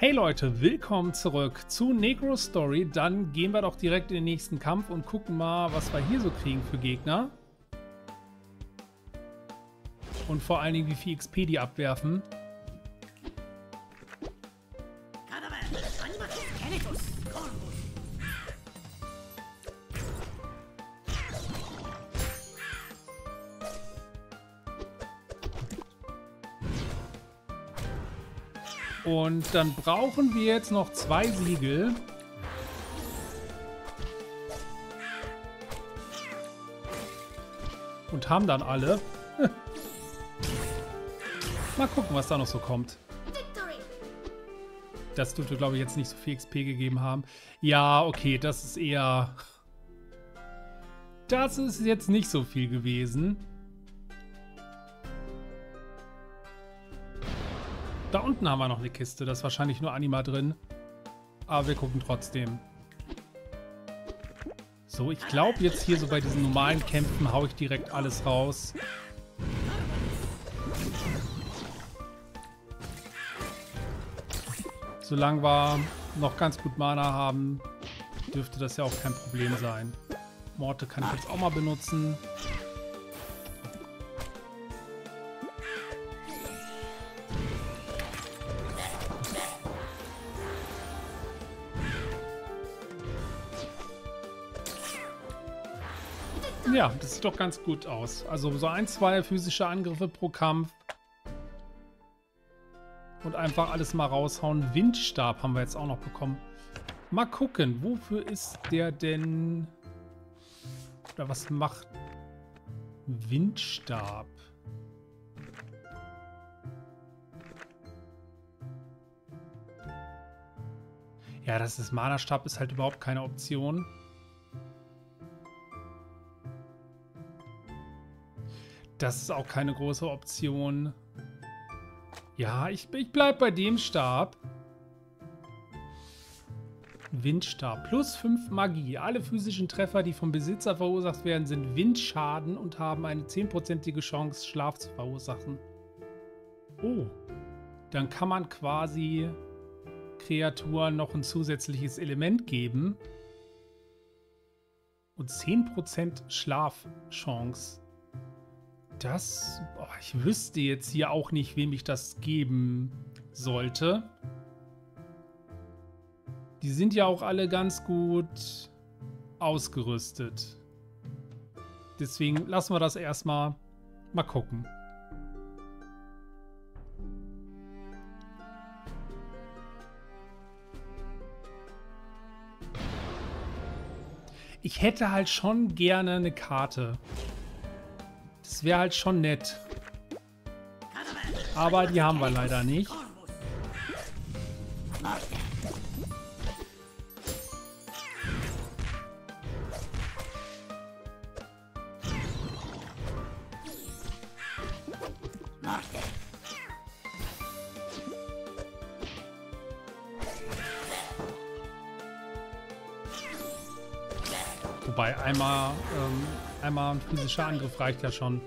Hey Leute, willkommen zurück zu Negro Story. Dann gehen wir doch direkt in den nächsten Kampf und gucken mal, was wir hier so kriegen für Gegner. Und vor allen Dingen, wie viel XP die abwerfen. Und dann brauchen wir jetzt noch zwei Siegel. Und haben dann alle. Mal gucken, was da noch so kommt. Das dürfte, glaube ich, jetzt nicht so viel XP gegeben haben. Ja, okay, das ist eher... Das ist jetzt nicht so viel gewesen. Da unten haben wir noch eine Kiste. Da ist wahrscheinlich nur Anima drin. Aber wir gucken trotzdem. So, ich glaube jetzt hier so bei diesen normalen Kämpfen haue ich direkt alles raus. Solange wir noch ganz gut Mana haben, dürfte das ja auch kein Problem sein. Morte kann ich jetzt auch mal benutzen. Ja, das sieht doch ganz gut aus. Also so ein, zwei physische Angriffe pro Kampf. Und einfach alles mal raushauen. Windstab haben wir jetzt auch noch bekommen. Mal gucken, wofür ist der denn... Oder was macht Windstab? Ja, das ist Mana-Stab ist halt überhaupt keine Option. Das ist auch keine große Option. Ja, ich, ich bleib bei dem Stab. Windstab. Plus 5 Magie. Alle physischen Treffer, die vom Besitzer verursacht werden, sind Windschaden und haben eine 10%ige Chance, Schlaf zu verursachen. Oh. Dann kann man quasi Kreaturen noch ein zusätzliches Element geben. Und 10% Schlafchance. Das, boah, ich wüsste jetzt hier auch nicht, wem ich das geben sollte. Die sind ja auch alle ganz gut ausgerüstet. Deswegen lassen wir das erstmal mal gucken. Ich hätte halt schon gerne eine Karte. Das wäre halt schon nett. Aber die haben wir leider nicht. Wobei einmal ähm, Einmal ein physischer Angriff reicht ja schon.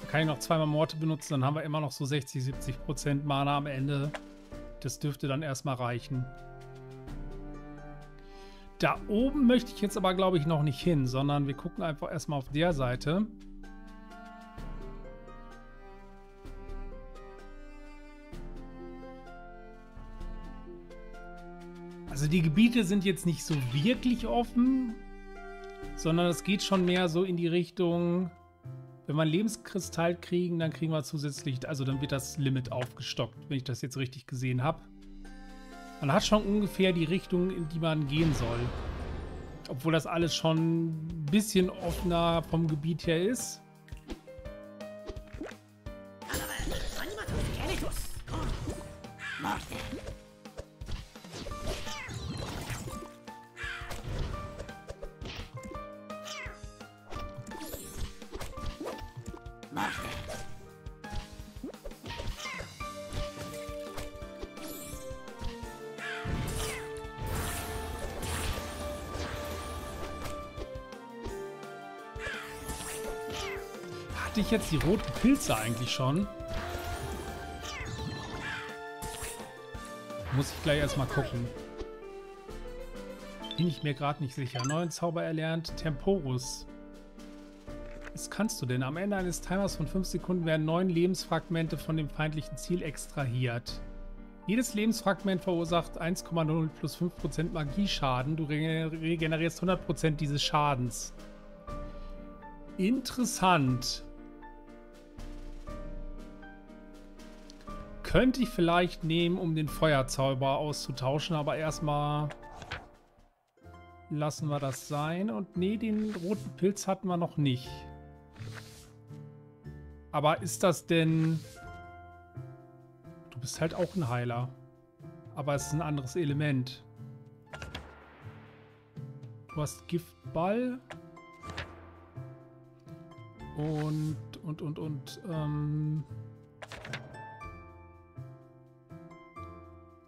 Da kann ich noch zweimal Morte benutzen, dann haben wir immer noch so 60, 70 Prozent Mana am Ende. Das dürfte dann erstmal reichen. Da oben möchte ich jetzt aber, glaube ich, noch nicht hin, sondern wir gucken einfach erstmal auf der Seite. Also die Gebiete sind jetzt nicht so wirklich offen sondern es geht schon mehr so in die Richtung, wenn wir einen Lebenskristall kriegen, dann kriegen wir zusätzlich, also dann wird das Limit aufgestockt, wenn ich das jetzt richtig gesehen habe. Man hat schon ungefähr die Richtung, in die man gehen soll. Obwohl das alles schon ein bisschen offener vom Gebiet her ist. Hatte ich jetzt die roten Pilze eigentlich schon? Muss ich gleich erstmal gucken. Bin ich mir gerade nicht sicher. Neuen Zauber erlernt. Temporus. Was kannst du denn? Am Ende eines Timers von 5 Sekunden werden neun Lebensfragmente von dem feindlichen Ziel extrahiert. Jedes Lebensfragment verursacht 1,0 plus 5% Magieschaden. Du regenerierst 100% dieses Schadens. Interessant. Könnte ich vielleicht nehmen, um den Feuerzauber auszutauschen, aber erstmal lassen wir das sein. Und nee, den roten Pilz hatten wir noch nicht. Aber ist das denn... Du bist halt auch ein Heiler. Aber es ist ein anderes Element. Du hast Giftball. Und, und, und, und, ähm...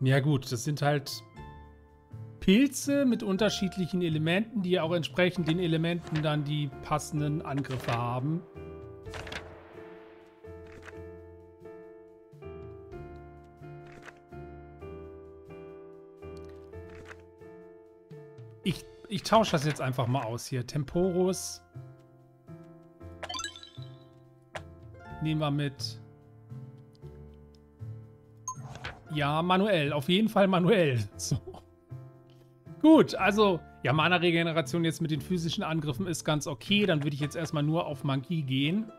Ja gut, das sind halt Pilze mit unterschiedlichen Elementen, die auch entsprechend den Elementen dann die passenden Angriffe haben. Ich, ich tausche das jetzt einfach mal aus hier. Temporus. Nehmen wir mit. Ja, manuell. Auf jeden Fall manuell. So. Gut, also, ja, Mana-Regeneration jetzt mit den physischen Angriffen ist ganz okay. Dann würde ich jetzt erstmal nur auf Magie gehen.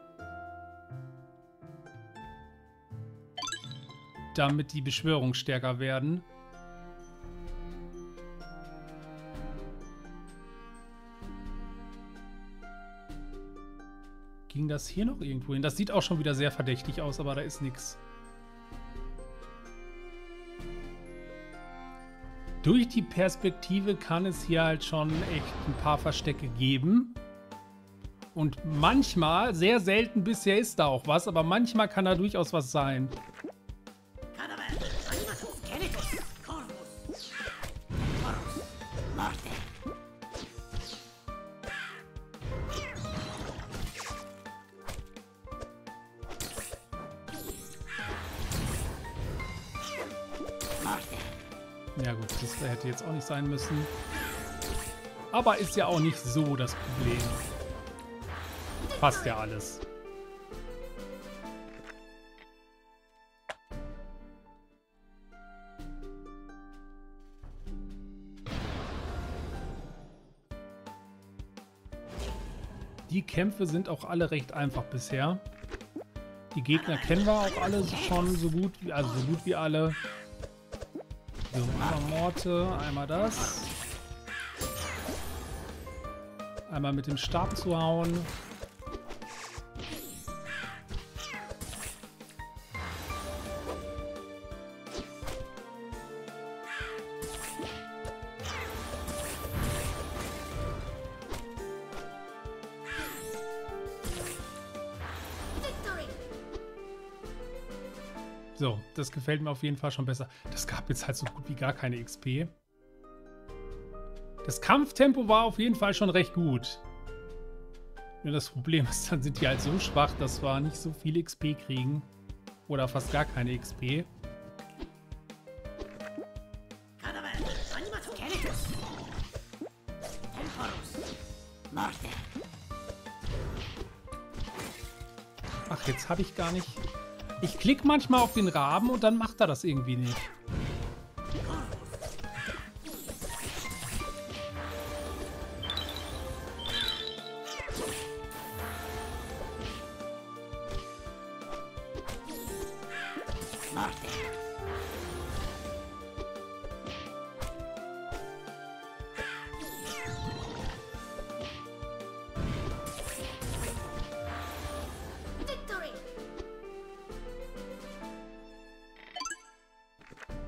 Damit die Beschwörungen stärker werden. Ging das hier noch irgendwo hin? Das sieht auch schon wieder sehr verdächtig aus, aber da ist nichts. Durch die Perspektive kann es hier halt schon echt ein paar Verstecke geben. Und manchmal, sehr selten bisher ist da auch was, aber manchmal kann da durchaus was sein. Hätte jetzt auch nicht sein müssen. Aber ist ja auch nicht so das Problem. Passt ja alles. Die Kämpfe sind auch alle recht einfach bisher. Die Gegner kennen wir auch alle schon so gut, also so gut wie alle. So, einmal Morte, einmal das. Einmal mit dem Stab zu hauen. Das gefällt mir auf jeden Fall schon besser. Das gab jetzt halt so gut wie gar keine XP. Das Kampftempo war auf jeden Fall schon recht gut. Nur das Problem ist, dann sind die halt so schwach, dass wir nicht so viel XP kriegen. Oder fast gar keine XP. Ach, jetzt habe ich gar nicht... Ich klicke manchmal auf den Raben und dann macht er das irgendwie nicht.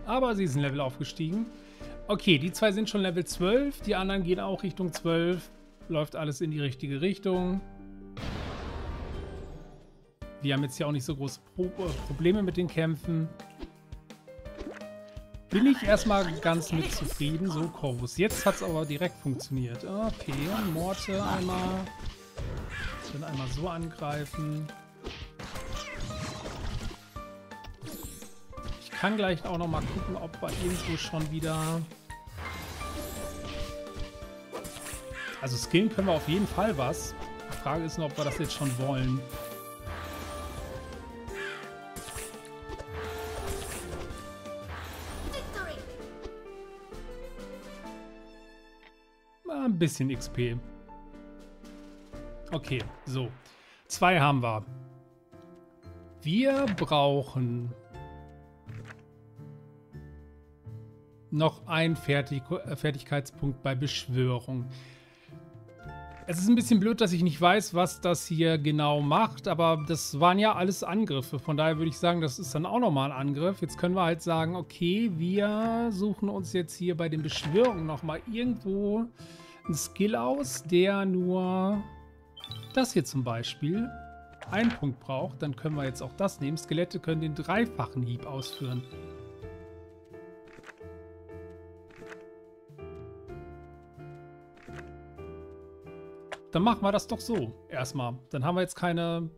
Aber sie sind Level aufgestiegen. Okay, die zwei sind schon Level 12. Die anderen gehen auch Richtung 12. Läuft alles in die richtige Richtung. Wir haben jetzt hier auch nicht so große Pro äh, Probleme mit den Kämpfen. Bin ich erstmal ganz mit zufrieden. So, Corvus. Jetzt hat es aber direkt funktioniert. Okay, Morte einmal. Dann einmal so angreifen. Kann gleich auch noch mal gucken, ob wir irgendwo schon wieder... Also skillen können wir auf jeden Fall was. Die Frage ist nur, ob wir das jetzt schon wollen. Ein bisschen XP. Okay, so. Zwei haben wir. Wir brauchen noch einen Fertig äh, Fertigkeitspunkt bei Beschwörung. Es ist ein bisschen blöd, dass ich nicht weiß, was das hier genau macht, aber das waren ja alles Angriffe. Von daher würde ich sagen, das ist dann auch nochmal ein Angriff. Jetzt können wir halt sagen, okay, wir suchen uns jetzt hier bei den Beschwörungen nochmal irgendwo einen Skill aus, der nur das hier zum Beispiel einen Punkt braucht. Dann können wir jetzt auch das nehmen. Skelette können den dreifachen Hieb ausführen. Dann machen wir das doch so erstmal. Dann haben wir jetzt keine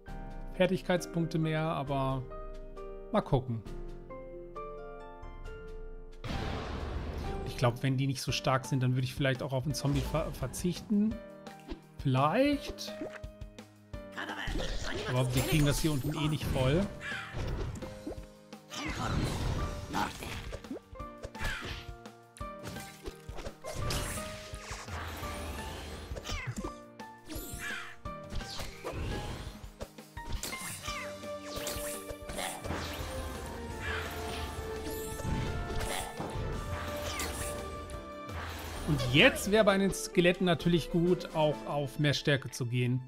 Fertigkeitspunkte mehr, aber mal gucken. Ich glaube, wenn die nicht so stark sind, dann würde ich vielleicht auch auf einen Zombie ver verzichten. Vielleicht. Aber wir kriegen das hier unten eh nicht voll. Und jetzt wäre bei den Skeletten natürlich gut, auch auf mehr Stärke zu gehen.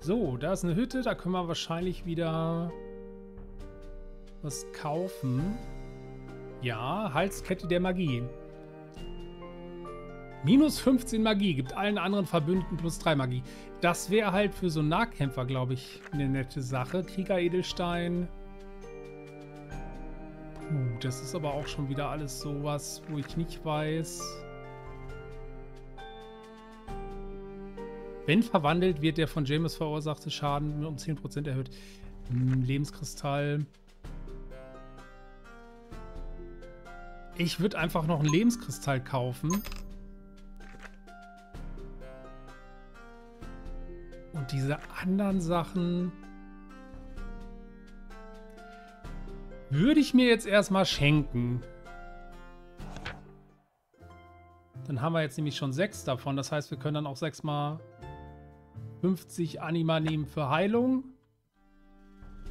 So, da ist eine Hütte, da können wir wahrscheinlich wieder was kaufen. Ja, Halskette der Magie. Minus 15 Magie, gibt allen anderen Verbündeten plus 3 Magie. Das wäre halt für so einen Nahkämpfer, glaube ich, eine nette Sache. Krieger-Edelstein. Puh, das ist aber auch schon wieder alles sowas, wo ich nicht weiß. Wenn verwandelt, wird der von James verursachte Schaden um 10% erhöht. Hm, Lebenskristall. Ich würde einfach noch einen Lebenskristall kaufen. Und diese anderen Sachen würde ich mir jetzt erstmal schenken. Dann haben wir jetzt nämlich schon sechs davon. Das heißt, wir können dann auch sechsmal 50 Anima nehmen für Heilung.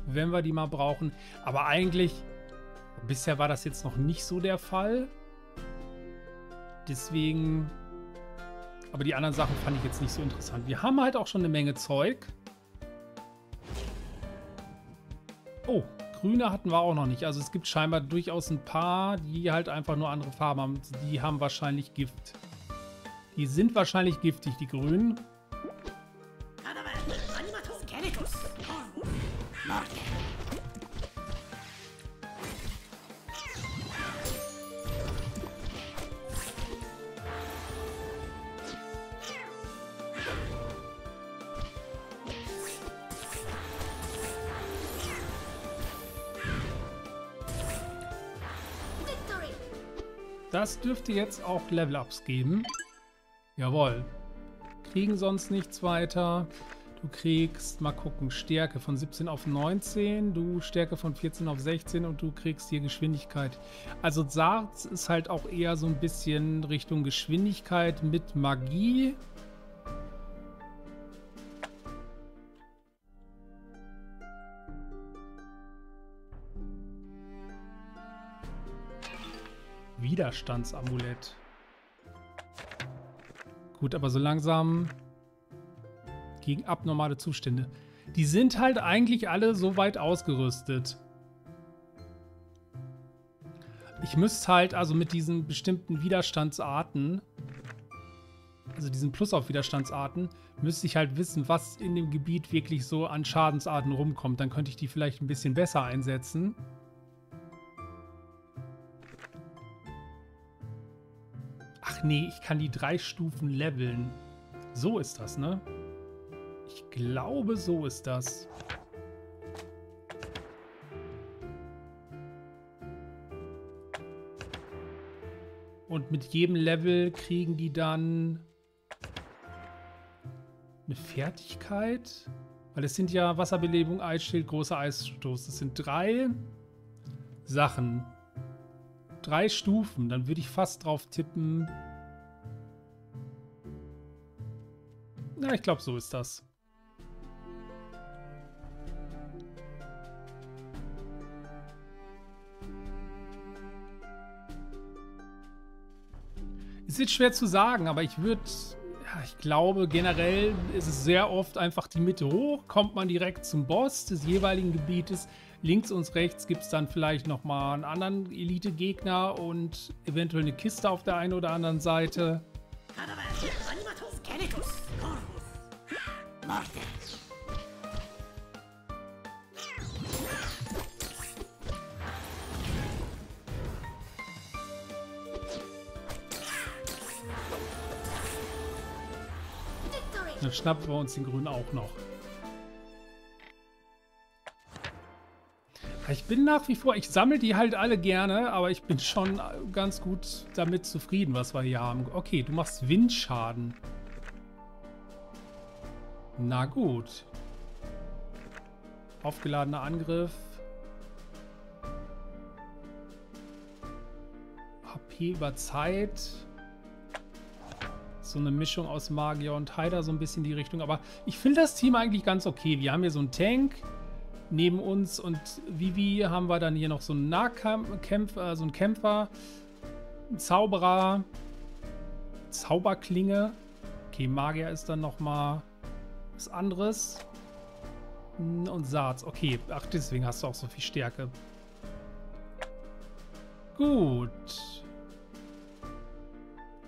Wenn wir die mal brauchen. Aber eigentlich, bisher war das jetzt noch nicht so der Fall. Deswegen, aber die anderen Sachen fand ich jetzt nicht so interessant. Wir haben halt auch schon eine Menge Zeug. Grüne hatten wir auch noch nicht. Also es gibt scheinbar durchaus ein paar, die halt einfach nur andere Farben haben. Die haben wahrscheinlich Gift. Die sind wahrscheinlich giftig, die grünen. Das dürfte jetzt auch Level-Ups geben. Jawohl. Kriegen sonst nichts weiter. Du kriegst, mal gucken, Stärke von 17 auf 19, du Stärke von 14 auf 16 und du kriegst hier Geschwindigkeit. Also Sarz ist halt auch eher so ein bisschen Richtung Geschwindigkeit mit Magie. Widerstandsamulett. Gut, aber so langsam gegen abnormale Zustände. Die sind halt eigentlich alle so weit ausgerüstet. Ich müsste halt also mit diesen bestimmten Widerstandsarten, also diesen Plus auf Widerstandsarten, müsste ich halt wissen, was in dem Gebiet wirklich so an Schadensarten rumkommt. Dann könnte ich die vielleicht ein bisschen besser einsetzen. nee, ich kann die drei Stufen leveln. So ist das, ne? Ich glaube, so ist das. Und mit jedem Level kriegen die dann eine Fertigkeit. Weil es sind ja Wasserbelebung, Eisschild, großer Eisstoß. Das sind drei Sachen. Drei Stufen. Dann würde ich fast drauf tippen, Na, ich glaube, so ist das. Ist jetzt schwer zu sagen, aber ich würde, ja, ich glaube generell ist es sehr oft einfach die Mitte hoch, kommt man direkt zum Boss des jeweiligen Gebietes. Links und rechts gibt es dann vielleicht nochmal einen anderen Elite-Gegner und eventuell eine Kiste auf der einen oder anderen Seite. Dann schnappen wir uns den Grünen auch noch. Ich bin nach wie vor, ich sammle die halt alle gerne, aber ich bin schon ganz gut damit zufrieden, was wir hier haben. Okay, du machst Windschaden. Na gut. Aufgeladener Angriff. HP über Zeit. So eine Mischung aus Magier und Heider, so ein bisschen die Richtung. Aber ich finde das Team eigentlich ganz okay. Wir haben hier so einen Tank neben uns und Vivi haben wir dann hier noch so einen Nahkämpfer, so einen Kämpfer, einen Zauberer, Zauberklinge. Okay, Magier ist dann nochmal was anderes. Und Saats. Okay, ach, deswegen hast du auch so viel Stärke. Gut.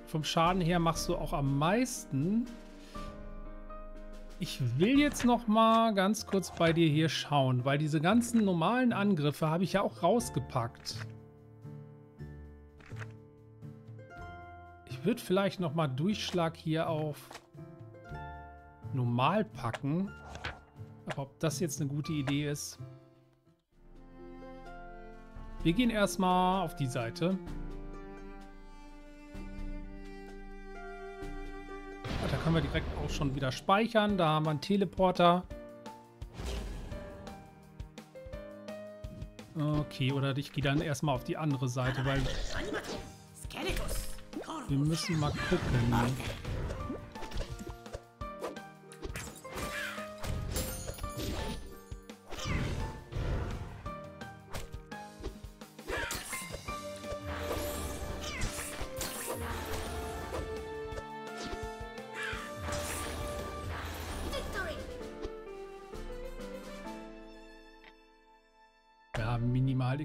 Vom Schaden her machst du auch am meisten. Ich will jetzt noch mal ganz kurz bei dir hier schauen, weil diese ganzen normalen Angriffe habe ich ja auch rausgepackt. Ich würde vielleicht noch mal Durchschlag hier auf normal packen. Aber ob das jetzt eine gute Idee ist... Wir gehen erstmal auf die Seite. Da können wir direkt auch schon wieder speichern. Da haben wir einen Teleporter. Okay, oder ich gehe dann erstmal auf die andere Seite, weil wir müssen mal gucken.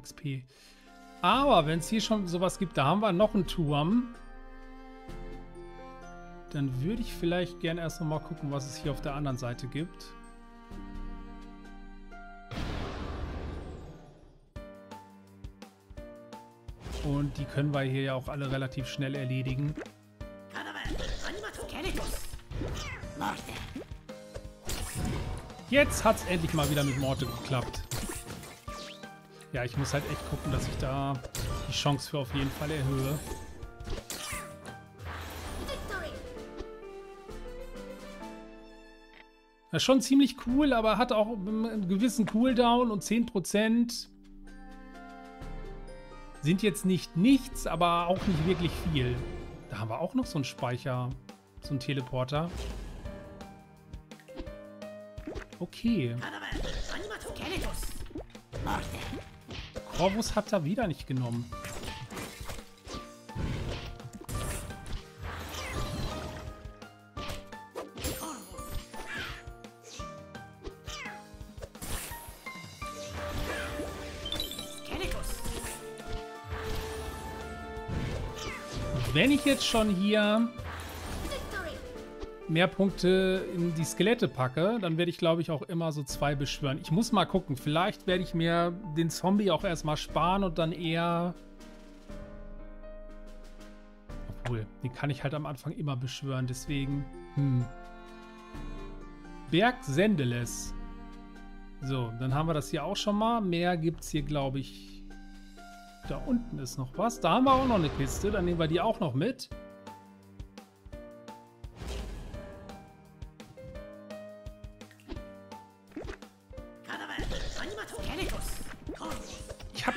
XP. Aber wenn es hier schon sowas gibt, da haben wir noch einen Turm. Dann würde ich vielleicht gerne erst noch mal gucken, was es hier auf der anderen Seite gibt. Und die können wir hier ja auch alle relativ schnell erledigen. Jetzt hat es endlich mal wieder mit Morte geklappt. Ja, ich muss halt echt gucken, dass ich da die Chance für auf jeden Fall erhöhe. Das ist schon ziemlich cool, aber hat auch einen gewissen Cooldown und 10% sind jetzt nicht nichts, aber auch nicht wirklich viel. Da haben wir auch noch so einen Speicher, so einen Teleporter. Okay. Corvus hat er wieder nicht genommen. Wenn ich jetzt schon hier mehr Punkte in die Skelette packe, dann werde ich, glaube ich, auch immer so zwei beschwören. Ich muss mal gucken. Vielleicht werde ich mir den Zombie auch erstmal sparen und dann eher... Obwohl, den kann ich halt am Anfang immer beschwören, deswegen... Hm. Berg Sendeles. So, dann haben wir das hier auch schon mal. Mehr gibt es hier, glaube ich, Da unten ist noch was. Da haben wir auch noch eine Kiste. Dann nehmen wir die auch noch mit.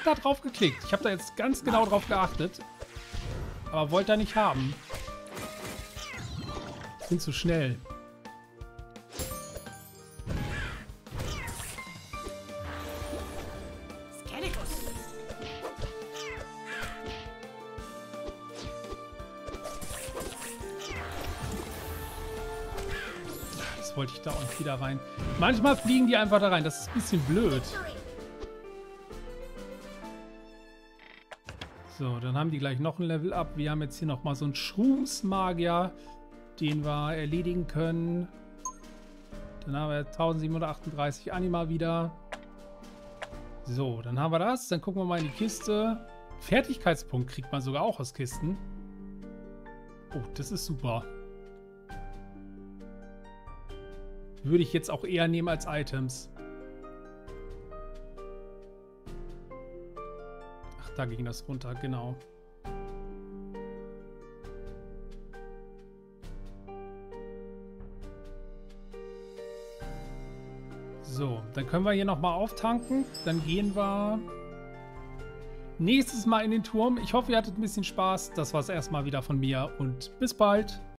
Da drauf geklickt. Ich habe da jetzt ganz genau drauf geachtet. Aber wollte da nicht haben. Ich bin zu schnell. Das wollte ich da und wieder rein. Manchmal fliegen die einfach da rein. Das ist ein bisschen blöd. So, dann haben die gleich noch ein Level up. Wir haben jetzt hier nochmal so einen Shrooms-Magier, den wir erledigen können. Dann haben wir 1738 Anima wieder. So, dann haben wir das. Dann gucken wir mal in die Kiste. Fertigkeitspunkt kriegt man sogar auch aus Kisten. Oh, das ist super. Würde ich jetzt auch eher nehmen als Items. Da ging das runter, genau. So, dann können wir hier nochmal auftanken. Dann gehen wir nächstes Mal in den Turm. Ich hoffe, ihr hattet ein bisschen Spaß. Das war es erstmal wieder von mir und bis bald.